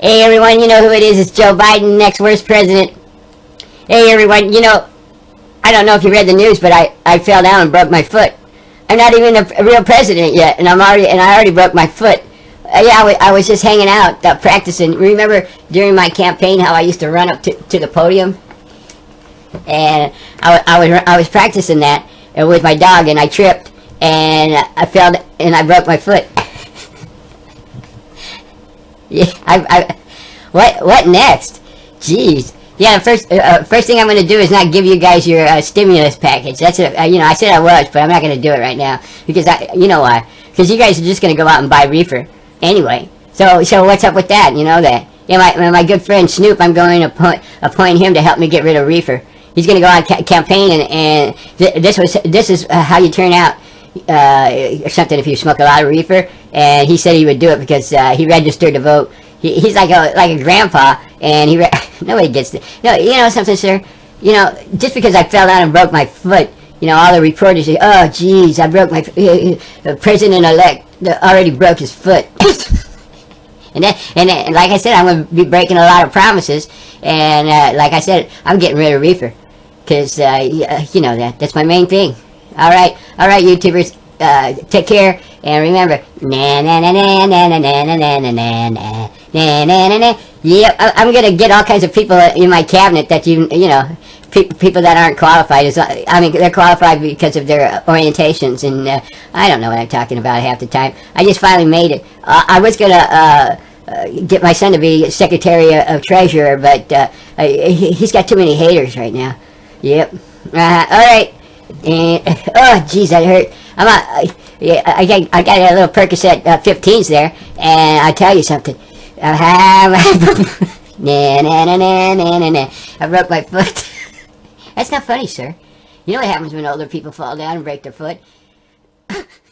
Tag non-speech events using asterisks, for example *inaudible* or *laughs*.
Hey everyone, you know who it is? It's Joe Biden, next worst president. Hey everyone, you know, I don't know if you read the news, but I, I fell down and broke my foot. I'm not even a, a real president yet, and I'm already and I already broke my foot. Uh, yeah, I I was just hanging out, uh, practicing. Remember during my campaign how I used to run up to, to the podium, and I, I was I was practicing that with my dog, and I tripped, and I fell and I broke my foot. *laughs* yeah, I, I what what next? Jeez. Yeah, first uh, first thing I'm going to do is not give you guys your uh, stimulus package. That's it. Uh, you know, I said I was, but I'm not going to do it right now because I, you know why? Because you guys are just going to go out and buy reefer anyway. So so what's up with that? You know that? Yeah, my my good friend Snoop, I'm going to appoint appoint him to help me get rid of reefer. He's going to go on ca- campaign and, and th- this was this is uh, how you turn out uh, something if you smoke a lot of reefer. And he said he would do it because uh, he registered to vote. He, he's like a like a grandpa, and he re- *laughs* nobody gets it. No, you know something, sir. You know, just because I fell down and broke my foot, you know, all the reporters say, "Oh, geez, I broke my *laughs* the president elect already broke his foot." *laughs* And then, and then, like I said, I'm going to be breaking a lot of promises. And uh, like I said, I'm getting rid of reefer because uh, you know that that's my main thing. All right, all right, YouTubers, uh, take care and remember, na na na na na na na na na na na na na na na. Yeah, I- I'm gonna get all kinds of people in my cabinet that you you know. pe- People that aren't qualified is, I mean, they're qualified because of their orientations, and uh, I don't know what I'm talking about half the time. I just finally made it. Uh, I was gonna uh, uh, get my son to be secretary of, treasurer, but uh, uh, he, he's got too many haters right now. Yep. Uh, all right. And oh, jeez, that hurt. I'm a, I, I got I got a little Percocet uh, 15s there, and I tell you something. I have *laughs* na na na na na na na. I broke my foot. *laughs* That's not funny, sir. You know what happens when older people fall down and break their foot? *laughs*